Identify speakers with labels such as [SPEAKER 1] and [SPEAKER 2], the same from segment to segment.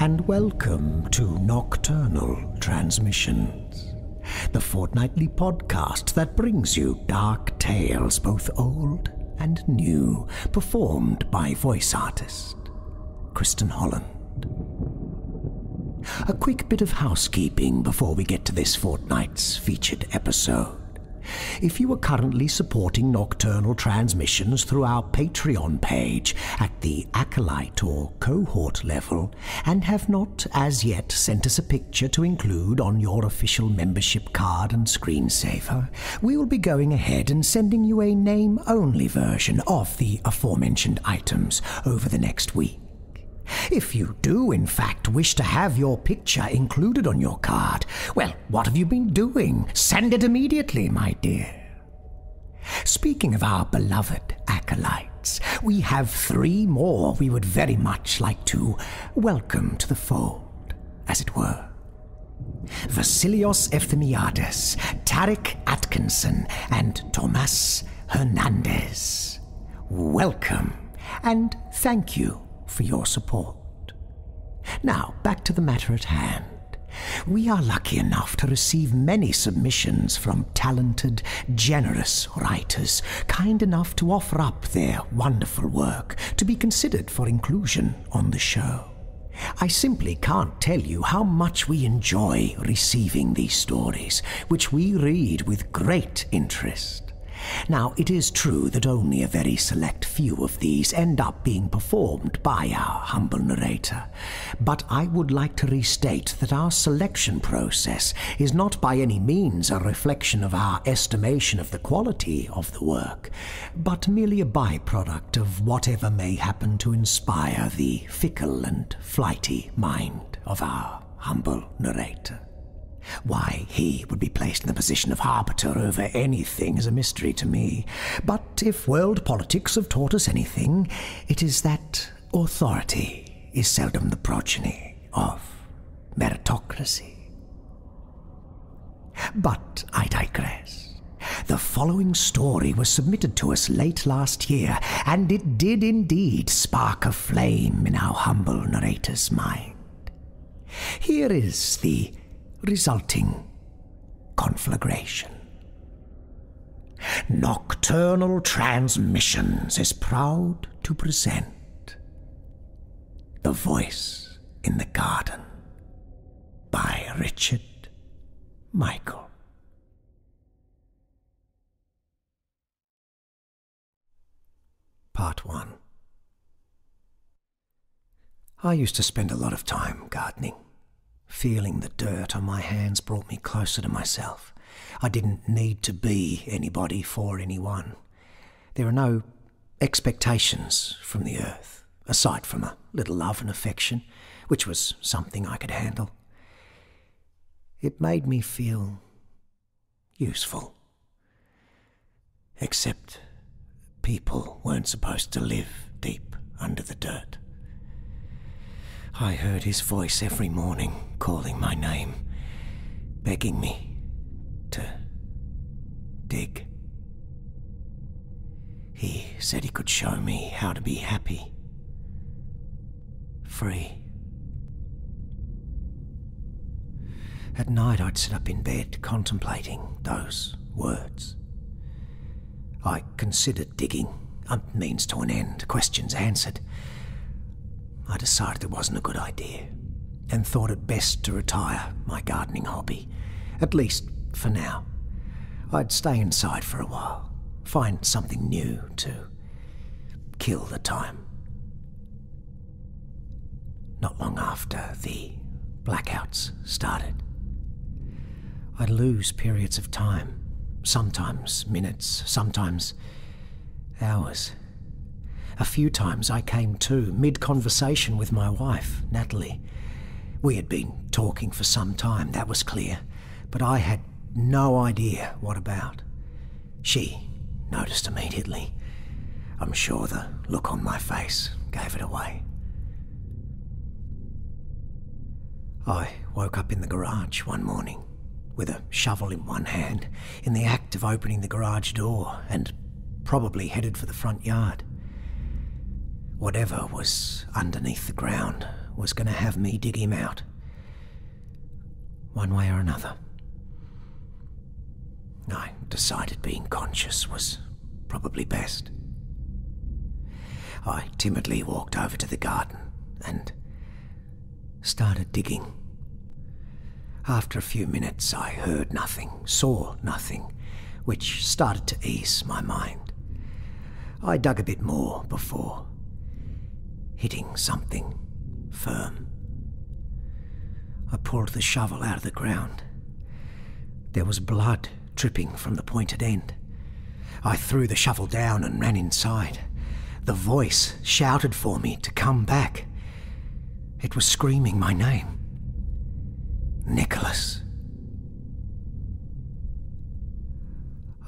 [SPEAKER 1] and welcome to Nocturnal Transmissions, the fortnightly podcast that brings you dark tales, both old and new, performed by voice artist Kristin Holland. A quick bit of housekeeping before we get to this fortnight's featured episode. If you are currently supporting nocturnal transmissions through our Patreon page at the Acolyte or Cohort level and have not as yet sent us a picture to include on your official membership card and screensaver, we will be going ahead and sending you a name only version of the aforementioned items over the next week. If you do, in fact, wish to have your picture included on your card, well, what have you been doing? Send it immediately, my dear. Speaking of our beloved acolytes, we have three more we would very much like to welcome to the fold, as it were. Vasilios Ephthemiades, Tarek Atkinson, and Tomas Hernandez. Welcome, and thank you for your support. Now, back to the matter at hand. We are lucky enough to receive many submissions from talented, generous writers, kind enough to offer up their wonderful work to be considered for inclusion on the show. I simply can't tell you how much we enjoy receiving these stories, which we read with great interest. Now, it is true that only a very select few of these end up being performed by our humble narrator, but I would like to restate that our selection process is not by any means a reflection of our estimation of the quality of the work, but merely a byproduct of whatever may happen to inspire the fickle and flighty mind of our humble narrator. Why he would be placed in the position of arbiter over anything is a mystery to me. But if world politics have taught us anything, it is that authority is seldom the progeny of meritocracy. But I digress. The following story was submitted to us late last year, and it did indeed spark a flame in our humble narrator's mind. Here is the resulting conflagration. Nocturnal Transmissions is proud to present The Voice in the Garden by Richard Michael. Part 1 I used to spend a lot of time gardening. Feeling the dirt on my hands brought me closer to myself. I didn't need to be anybody for anyone. There are no expectations from the earth, aside from a little love and affection, which was something I could handle. It made me feel useful. Except people weren't supposed to live deep under the dirt. I heard his voice every morning calling my name, begging me to dig. He said he could show me how to be happy, free. At night, I'd sit up in bed contemplating those words. I considered digging, a means to an end, questions answered. I decided it wasn't a good idea and thought it best to retire my gardening hobby, at least for now. I'd stay inside for a while, find something new to kill the time. Not long after, the blackouts started. I'd lose periods of time, sometimes minutes, sometimes hours. A few times I came to mid conversation with my wife, Natalie. We had been talking for some time, that was clear, but I had no idea what about. She noticed immediately. I'm sure the look on my face gave it away. I woke up in the garage one morning with a shovel in one hand, in the act of opening the garage door, and probably headed for the front yard. Whatever was underneath the ground was going to have me dig him out. One way or another. I decided being conscious was probably best. I timidly walked over to the garden and started digging. After a few minutes, I heard nothing, saw nothing, which started to ease my mind. I dug a bit more before hitting something firm. I pulled the shovel out of the ground. There was blood dripping from the pointed end. I threw the shovel down and ran inside. The voice shouted for me to come back. It was screaming my name. Nicholas.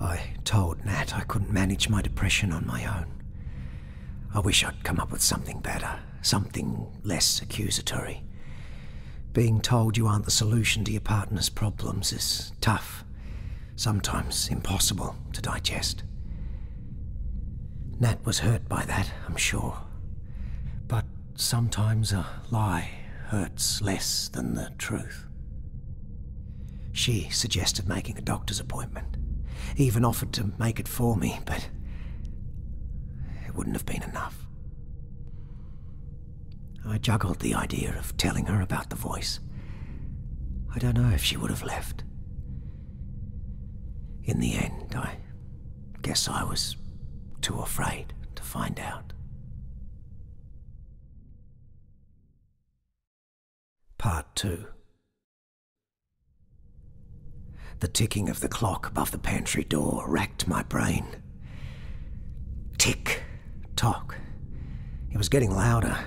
[SPEAKER 1] I told Nat I couldn't manage my depression on my own. I wish I'd come up with something better, something less accusatory. Being told you aren't the solution to your partner's problems is tough, sometimes impossible to digest. Nat was hurt by that, I'm sure. But sometimes a lie hurts less than the truth. She suggested making a doctor's appointment, even offered to make it for me, but it wouldn't have been enough. I juggled the idea of telling her about the voice. I don't know if she would have left. In the end, I guess I was too afraid to find out. Part 2 The ticking of the clock above the pantry door racked my brain. Tick, tock. It was getting louder.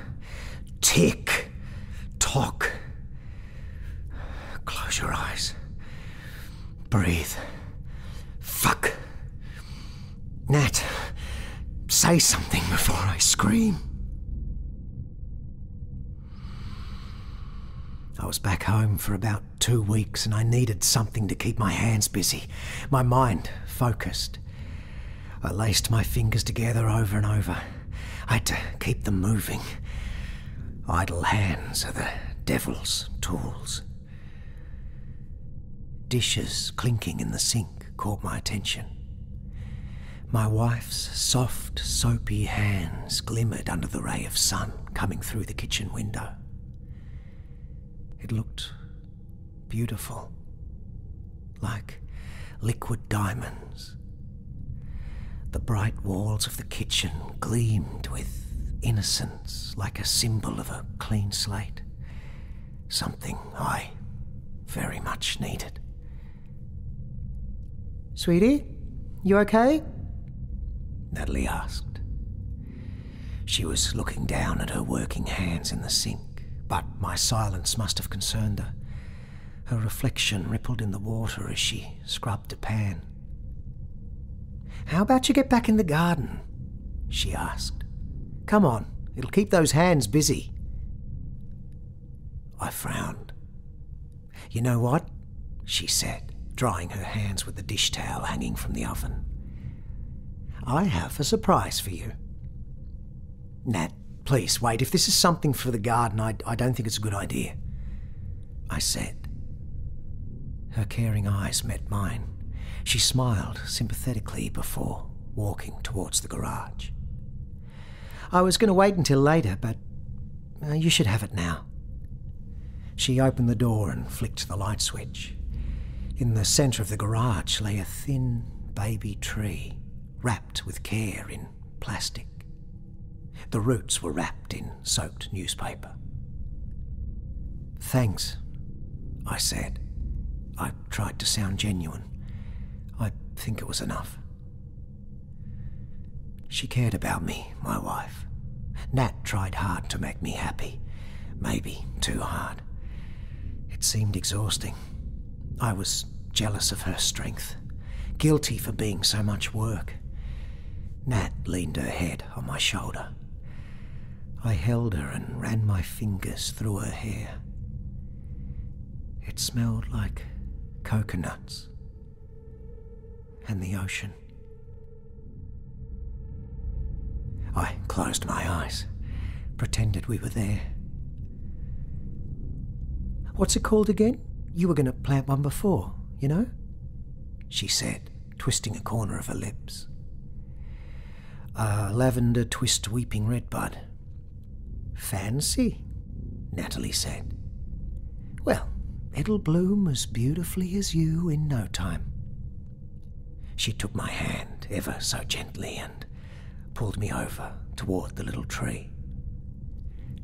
[SPEAKER 1] Tick, tock. Close your eyes. Breathe. Fuck. Nat, say something before I scream. I was back home for about two weeks and I needed something to keep my hands busy, my mind focused. I laced my fingers together over and over. I had to keep them moving. Idle hands are the devil's tools. Dishes clinking in the sink caught my attention. My wife's soft, soapy hands glimmered under the ray of sun coming through the kitchen window. It looked beautiful, like liquid diamonds. The bright walls of the kitchen gleamed with innocence, like a symbol of a clean slate. Something I very much needed. Sweetie, you okay? Natalie asked. She was looking down at her working hands in the sink but my silence must have concerned her. Her reflection rippled in the water as she scrubbed a pan. How about you get back in the garden? she asked. Come on, it'll keep those hands busy. I frowned. You know what? she said, drying her hands with the dish towel hanging from the oven. I have a surprise for you. Nat Please, wait, if this is something for the garden, I, I don't think it's a good idea. I said. Her caring eyes met mine. She smiled sympathetically before walking towards the garage. I was going to wait until later, but uh, you should have it now. She opened the door and flicked the light switch. In the centre of the garage lay a thin baby tree, wrapped with care in plastic. The roots were wrapped in soaked newspaper. Thanks, I said. I tried to sound genuine. Think it was enough. She cared about me, my wife. Nat tried hard to make me happy. Maybe too hard. It seemed exhausting. I was jealous of her strength, guilty for being so much work. Nat leaned her head on my shoulder. I held her and ran my fingers through her hair. It smelled like coconuts and the ocean. I closed my eyes, pretended we were there. What's it called again? You were going to plant one before, you know? She said, twisting a corner of her lips. A lavender twist weeping redbud. Fancy, Natalie said. Well, it'll bloom as beautifully as you in no time. She took my hand ever so gently and pulled me over toward the little tree.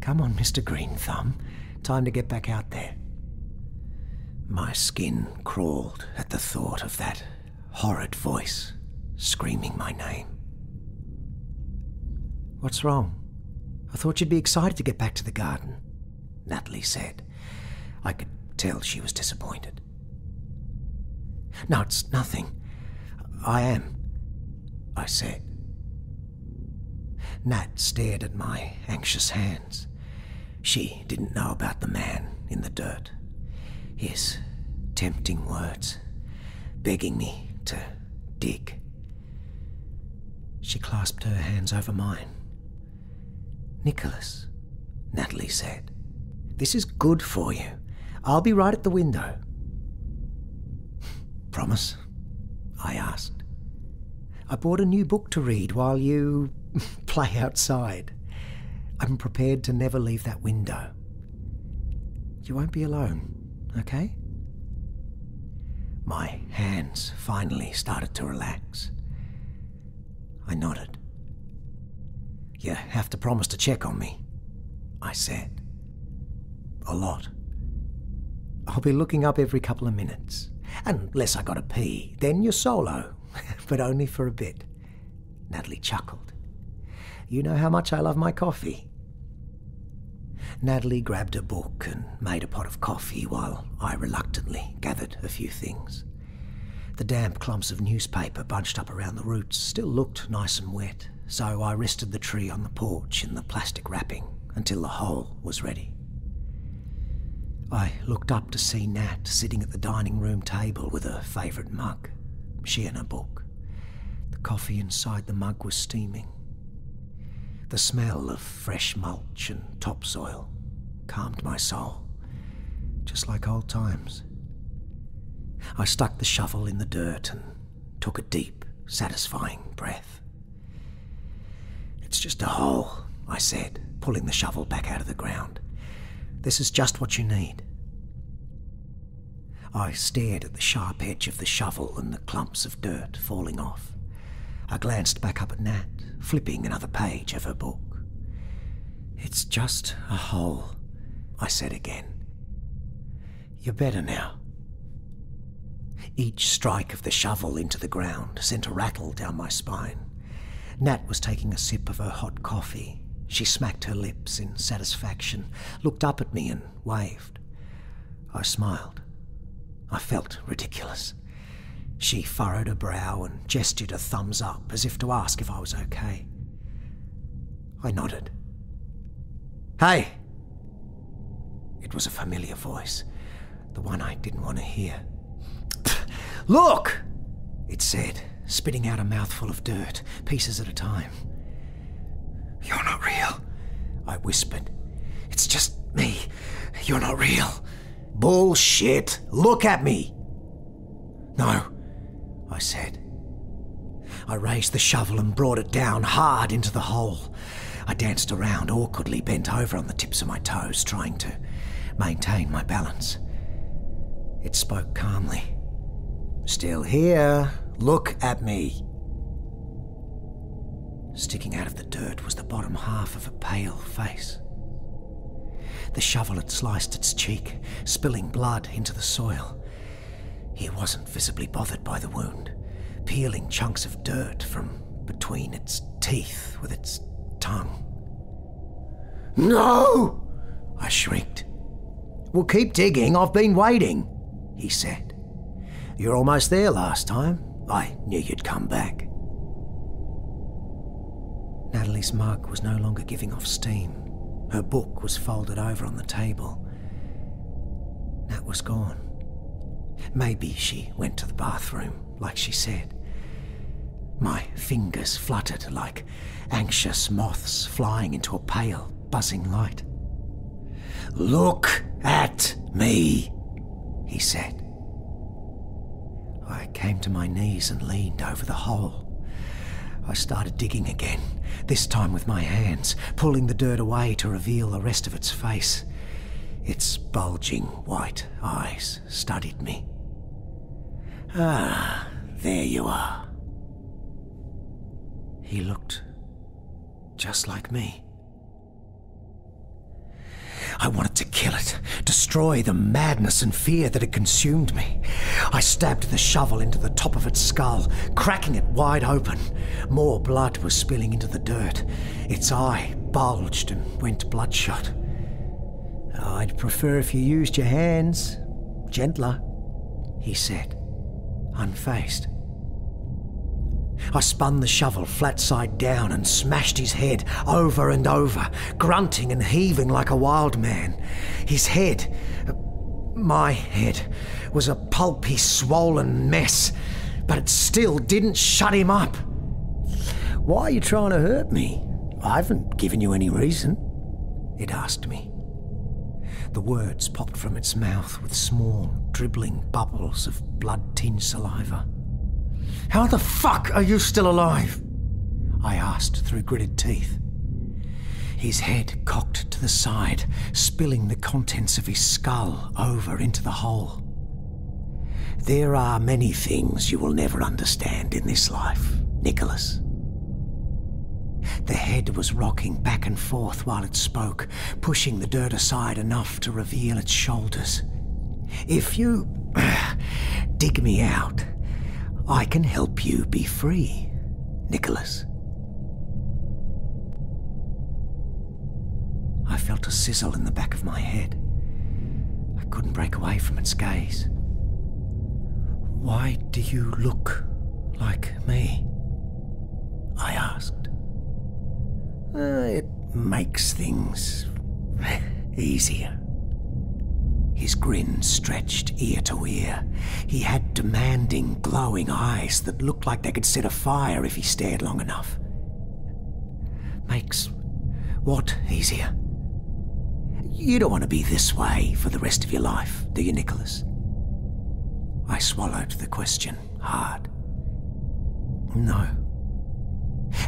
[SPEAKER 1] Come on, Mr. Green Thumb. Time to get back out there. My skin crawled at the thought of that horrid voice screaming my name. What's wrong? I thought you'd be excited to get back to the garden, Natalie said. I could tell she was disappointed. No, it's nothing. I am, I said. Nat stared at my anxious hands. She didn't know about the man in the dirt. His tempting words, begging me to dig. She clasped her hands over mine. Nicholas, Natalie said, this is good for you. I'll be right at the window. Promise? I asked. I bought a new book to read while you play outside. I'm prepared to never leave that window. You won't be alone, okay? My hands finally started to relax. I nodded. You have to promise to check on me, I said. A lot. I'll be looking up every couple of minutes. Unless I gotta pee, then you're solo, but only for a bit. Natalie chuckled. You know how much I love my coffee. Natalie grabbed a book and made a pot of coffee while I reluctantly gathered a few things. The damp clumps of newspaper bunched up around the roots still looked nice and wet, so I rested the tree on the porch in the plastic wrapping until the hole was ready. I looked up to see Nat sitting at the dining room table with her favourite mug, she and a book. The coffee inside the mug was steaming. The smell of fresh mulch and topsoil calmed my soul, just like old times. I stuck the shovel in the dirt and took a deep, satisfying breath. It's just a hole, I said, pulling the shovel back out of the ground. This is just what you need. I stared at the sharp edge of the shovel and the clumps of dirt falling off. I glanced back up at Nat, flipping another page of her book. It's just a hole, I said again. You're better now. Each strike of the shovel into the ground sent a rattle down my spine. Nat was taking a sip of her hot coffee. She smacked her lips in satisfaction, looked up at me, and waved. I smiled. I felt ridiculous. She furrowed her brow and gestured a thumbs up as if to ask if I was okay. I nodded. Hey! It was a familiar voice, the one I didn't want to hear. Look! It said, spitting out a mouthful of dirt, pieces at a time. You're not real, I whispered. It's just me. You're not real. Bullshit. Look at me. No, I said. I raised the shovel and brought it down hard into the hole. I danced around, awkwardly bent over on the tips of my toes, trying to maintain my balance. It spoke calmly. Still here. Look at me. Sticking out of the dirt was the bottom half of a pale face. The shovel had sliced its cheek, spilling blood into the soil. He wasn't visibly bothered by the wound, peeling chunks of dirt from between its teeth with its tongue. No! I shrieked. Well, keep digging, I've been waiting, he said. You're almost there last time. I knew you'd come back. Natalie's mug was no longer giving off steam. Her book was folded over on the table. Nat was gone. Maybe she went to the bathroom, like she said. My fingers fluttered like anxious moths flying into a pale, buzzing light. Look at me, he said. I came to my knees and leaned over the hole. I started digging again, this time with my hands, pulling the dirt away to reveal the rest of its face. Its bulging white eyes studied me. Ah, there you are. He looked just like me. I wanted to kill it, destroy the madness and fear that had consumed me. I stabbed the shovel into the top of its skull, cracking it wide open. More blood was spilling into the dirt. Its eye bulged and went bloodshot. I'd prefer if you used your hands. Gentler, he said, unfazed. I spun the shovel flat side down and smashed his head over and over, grunting and heaving like a wild man. His head, my head, was a pulpy, swollen mess, but it still didn't shut him up. Why are you trying to hurt me? I haven't given you any reason, it asked me. The words popped from its mouth with small, dribbling bubbles of blood tinged saliva. How the fuck are you still alive? I asked through gritted teeth. His head cocked to the side, spilling the contents of his skull over into the hole. There are many things you will never understand in this life, Nicholas. The head was rocking back and forth while it spoke, pushing the dirt aside enough to reveal its shoulders. If you dig me out, I can help you be free, Nicholas. I felt a sizzle in the back of my head. I couldn't break away from its gaze. Why do you look like me? I asked. Uh, it makes things easier. His grin stretched ear to ear. He had demanding, glowing eyes that looked like they could set a fire if he stared long enough. Makes what easier? You don't want to be this way for the rest of your life, do you, Nicholas? I swallowed the question hard. No.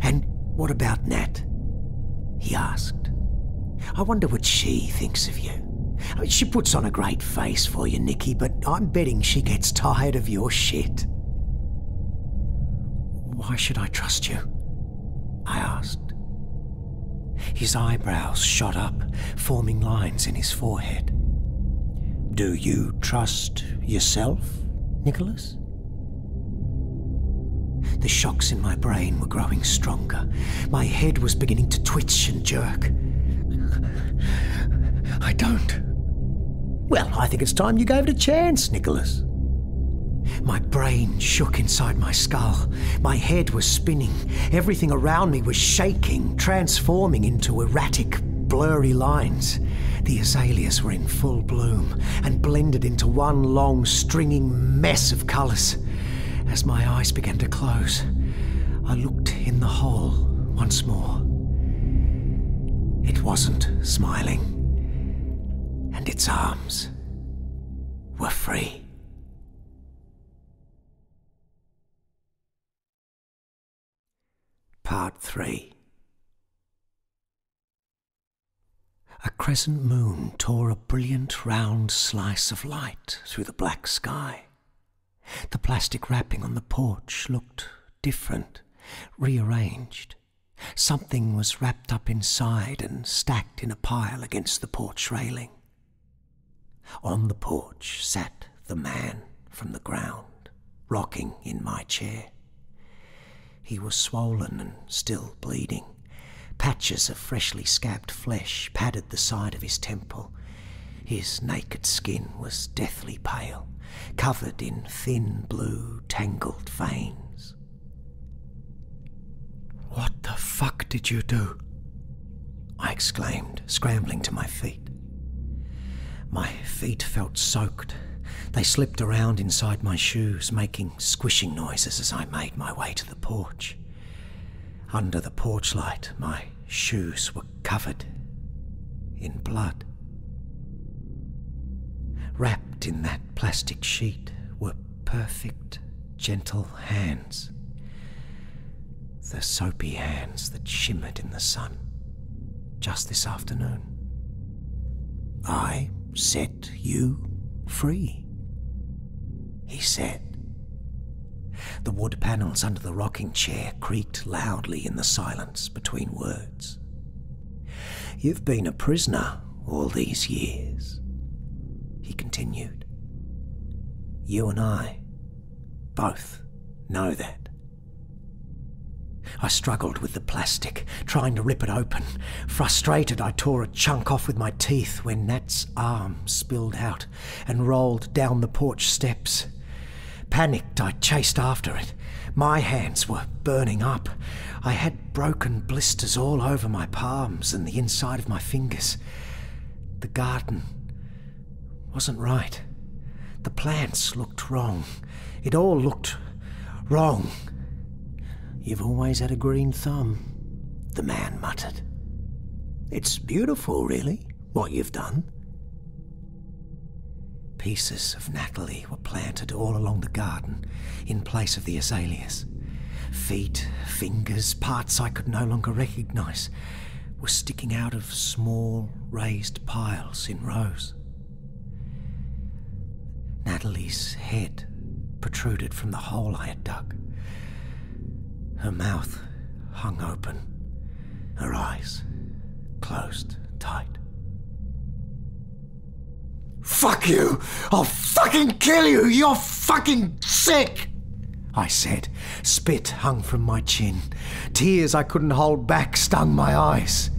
[SPEAKER 1] And what about Nat? He asked. I wonder what she thinks of you. I mean, she puts on a great face for you, Nikki, but I'm betting she gets tired of your shit. Why should I trust you? I asked. His eyebrows shot up, forming lines in his forehead. Do you trust yourself, Nicholas? The shocks in my brain were growing stronger. My head was beginning to twitch and jerk. Don't. Well, I think it's time you gave it a chance, Nicholas. My brain shook inside my skull. My head was spinning. Everything around me was shaking, transforming into erratic, blurry lines. The azaleas were in full bloom and blended into one long, stringing mess of colours. As my eyes began to close, I looked in the hole once more. It wasn't smiling and its arms were free. Part 3 A crescent moon tore a brilliant round slice of light through the black sky. The plastic wrapping on the porch looked different, rearranged. Something was wrapped up inside and stacked in a pile against the porch railing. On the porch sat the man from the ground, rocking in my chair. He was swollen and still bleeding. Patches of freshly scabbed flesh padded the side of his temple. His naked skin was deathly pale, covered in thin blue, tangled veins. What the fuck did you do? I exclaimed, scrambling to my feet. My feet felt soaked. They slipped around inside my shoes, making squishing noises as I made my way to the porch. Under the porch light, my shoes were covered in blood. Wrapped in that plastic sheet were perfect, gentle hands. The soapy hands that shimmered in the sun just this afternoon. I set you free, he said. The wood panels under the rocking chair creaked loudly in the silence between words. You've been a prisoner all these years, he continued. You and I both know that. I struggled with the plastic, trying to rip it open. Frustrated, I tore a chunk off with my teeth when Nat's arm spilled out and rolled down the porch steps. Panicked, I chased after it. My hands were burning up. I had broken blisters all over my palms and the inside of my fingers. The garden wasn't right. The plants looked wrong. It all looked wrong. You've always had a green thumb, the man muttered. It's beautiful, really, what you've done. Pieces of Natalie were planted all along the garden in place of the azaleas. Feet, fingers, parts I could no longer recognize were sticking out of small, raised piles in rows. Natalie's head protruded from the hole I had dug. Her mouth hung open, her eyes closed tight. Fuck you! I'll fucking kill you! You're fucking sick! I said. Spit hung from my chin. Tears I couldn't hold back stung my eyes.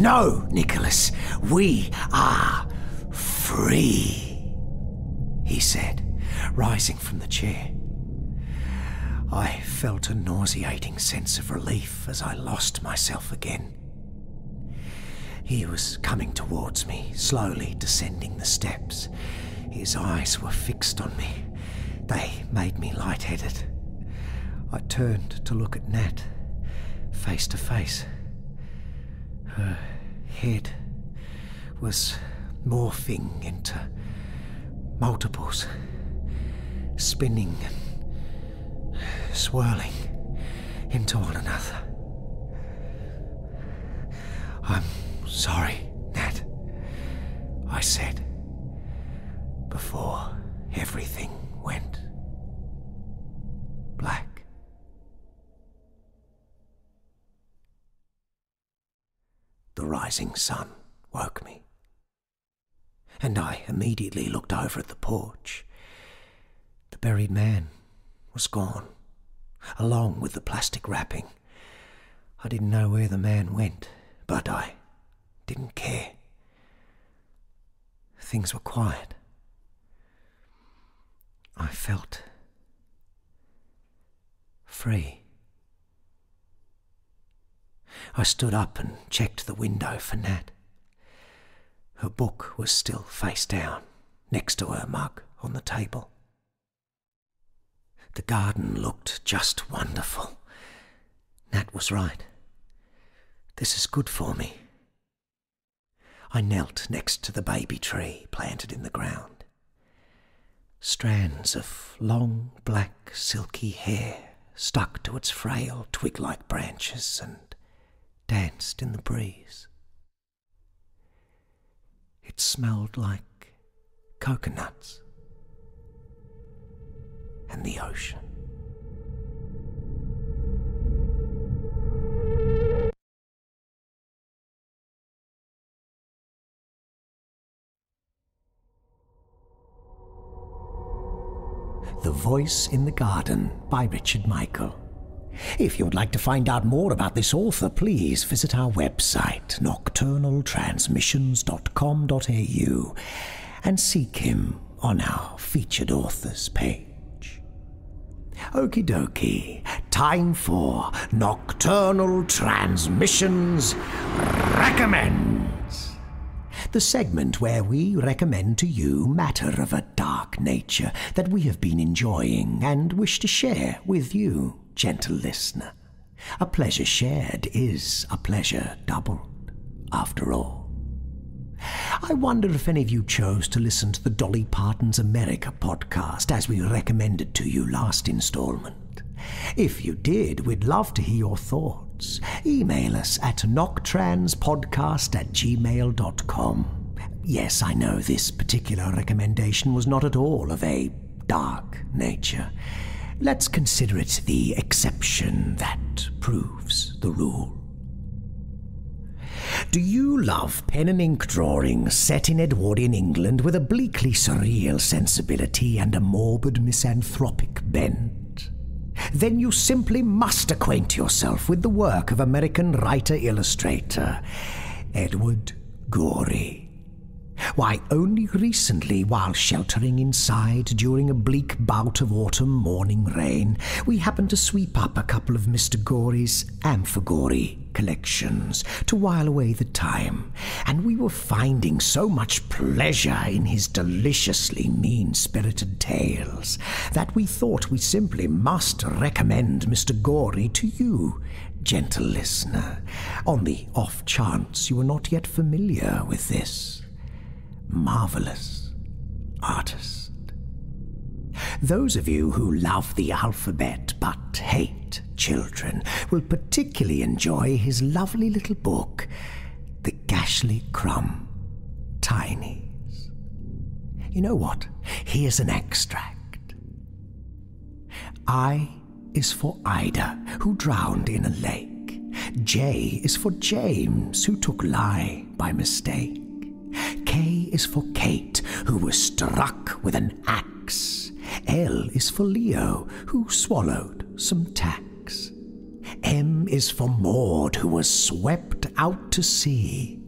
[SPEAKER 1] No, Nicholas, we are free, he said, rising from the chair. I felt a nauseating sense of relief as I lost myself again. He was coming towards me, slowly descending the steps. His eyes were fixed on me. They made me light-headed. I turned to look at Nat, face to face. Her head was morphing into multiples, spinning and swirling into one another. I'm sorry, Nat, I said, before everything went black. The rising sun woke me, and I immediately looked over at the porch. The buried man was gone, along with the plastic wrapping. I didn't know where the man went, but I didn't care. Things were quiet. I felt free. I stood up and checked the window for Nat. Her book was still face down, next to her mug on the table. The garden looked just wonderful. Nat was right. This is good for me. I knelt next to the baby tree planted in the ground. Strands of long black silky hair stuck to its frail twig like branches and danced in the breeze. It smelled like coconuts and the ocean. The Voice in the Garden by Richard Michael. If you would like to find out more about this author, please visit our website, nocturnaltransmissions.com.au, and seek him on our featured authors page. Okie dokie, time for Nocturnal Transmissions Recommends the segment where we recommend to you matter of a dark nature that we have been enjoying and wish to share with you, gentle listener. A pleasure shared is a pleasure doubled, after all. I wonder if any of you chose to listen to the Dolly Parton's America podcast as we recommended to you last installment. If you did, we'd love to hear your thoughts. Email us at noctranspodcast at gmail.com. Yes, I know this particular recommendation was not at all of a dark nature. Let's consider it the exception that proves the rule. Do you love pen and ink drawings set in Edwardian England with a bleakly surreal sensibility and a morbid misanthropic bent? Then you simply must acquaint yourself with the work of American writer illustrator Edward Gorey. Why, only recently, while sheltering inside during a bleak bout of autumn morning rain, we happened to sweep up a couple of Mr. Gorey's Amphigorey collections to while away the time, and we were finding so much pleasure in his deliciously mean spirited tales that we thought we simply must recommend Mr. Gorey to you, gentle listener, on the off chance you were not yet familiar with this marvelous artist. Those of you who love the alphabet but hate children will particularly enjoy his lovely little book, The Gashlycrumb Tinies. You know what? Here's an extract. I is for Ida, who drowned in a lake. J is for James, who took lye by mistake. K is for Kate, who was struck with an axe. L is for Leo, who swallowed some tacks. M is for Maud, who was swept out to sea.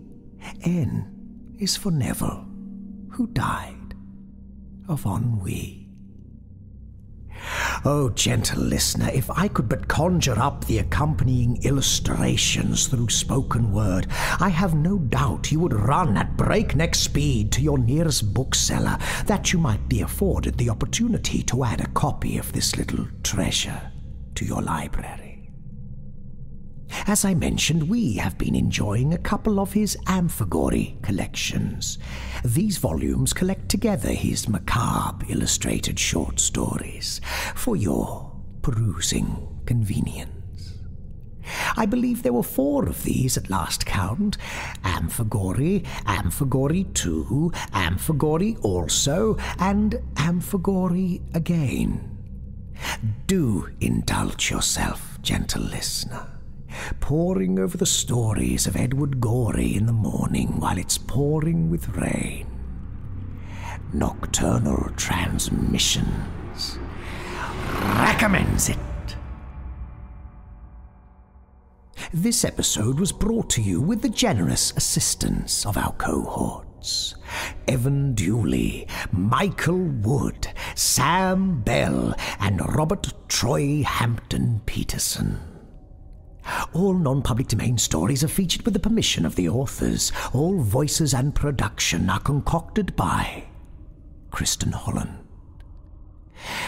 [SPEAKER 1] N is for Neville, who died of ennui. Oh, gentle listener, if I could but conjure up the accompanying illustrations through spoken word, I have no doubt you would run at breakneck speed to your nearest bookseller that you might be afforded the opportunity to add a copy of this little treasure to your library. As I mentioned, we have been enjoying a couple of his Amphigorey collections. These volumes collect together his macabre illustrated short stories for your perusing convenience. I believe there were four of these at last count Amphigorey, Amphigorey 2, Amphigorey also, and Amphigorey again. Do indulge yourself, gentle listener poring over the stories of Edward Gorey in the morning while it's pouring with rain. Nocturnal Transmissions recommends it. This episode was brought to you with the generous assistance of our cohorts. Evan Dooley, Michael Wood, Sam Bell, and Robert Troy Hampton Peterson. All non public domain stories are featured with the permission of the authors. All voices and production are concocted by Kristin Holland.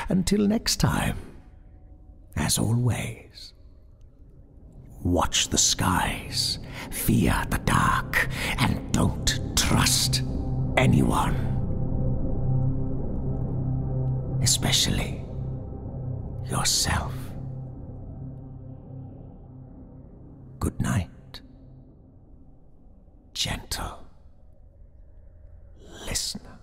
[SPEAKER 1] Until next time, as always, watch the skies, fear the dark, and don't trust anyone. Especially yourself. Good night. Gentle listener.